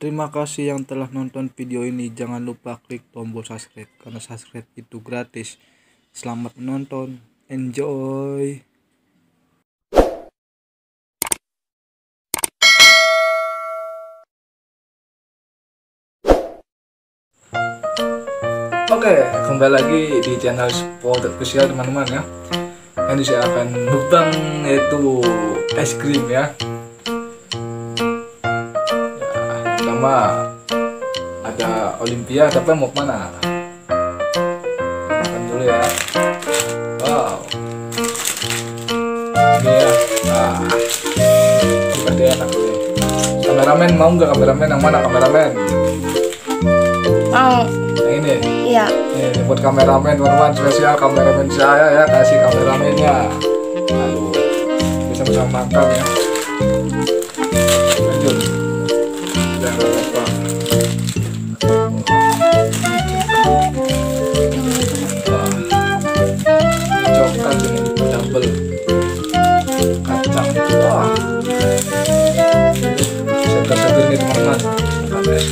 Terima kasih yang telah nonton video ini. Jangan lupa klik tombol subscribe karena subscribe itu gratis. Selamat menonton. Enjoy. Oke, kembali lagi di channel Sport Official teman-teman ya. Ini saya akan mukbang yaitu es krim ya. Pertama ada Olimpia, tapi mau ke mana? Makan dulu ya. Wow. Ini ya. Nah, seperti enak deh. Kameramen mau nggak kameramen? Yang mana kameramen? Mau, Yang ini. iya. Ini buat kameramen teman-teman spesial kameramen saya ya kasih kameramennya. Aduh, bisa sama makan ya. Wah, segar-segar nih teman-teman.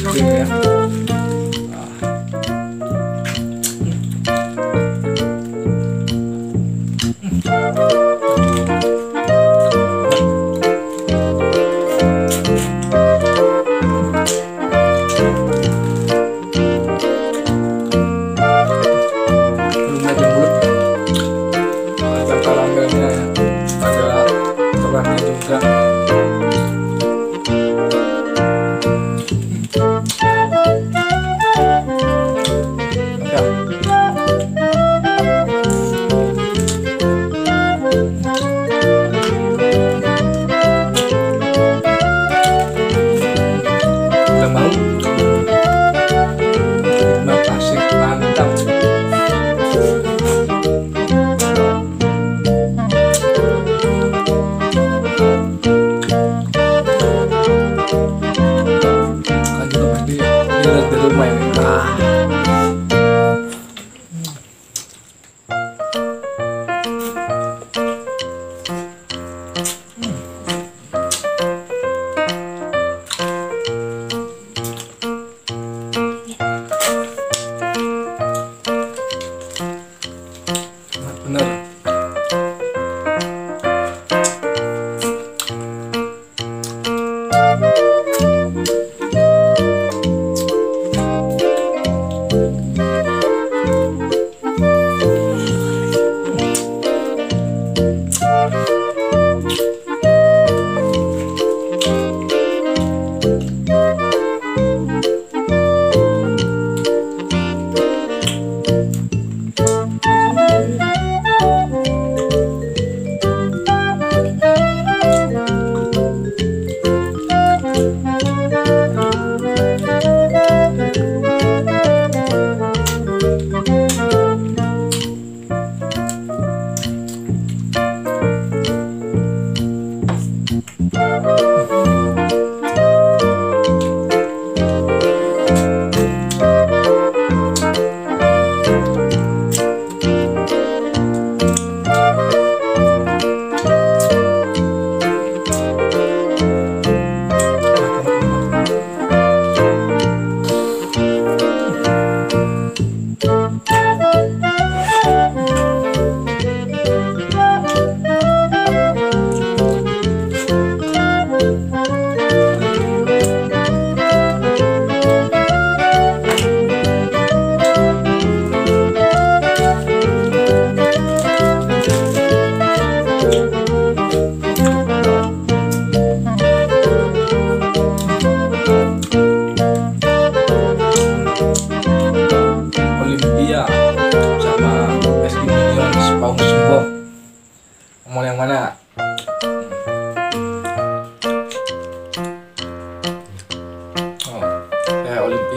Krim ya. Mau? Terima kasih, mantap.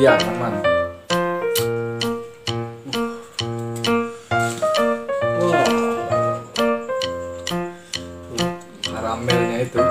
Iya, aman. Wow. Karamelnya itu.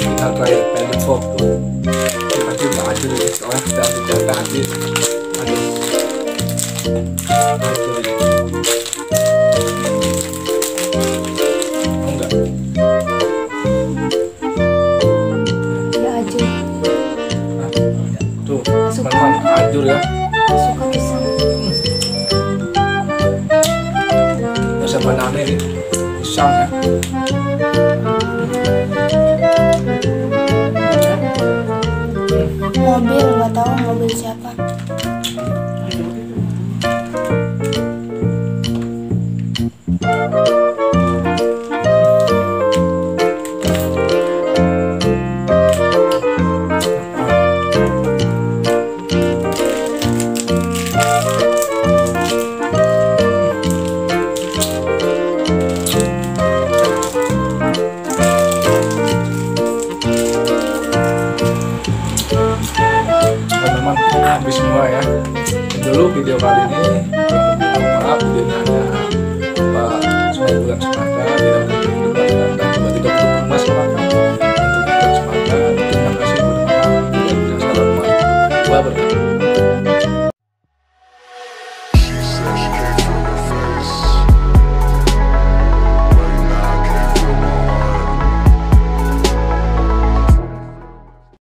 Kita pendek foto kita coba aja kita aduh aduh Ya aja. Nah, tuh teman-teman ajur ya pisang ya bro video वाले ने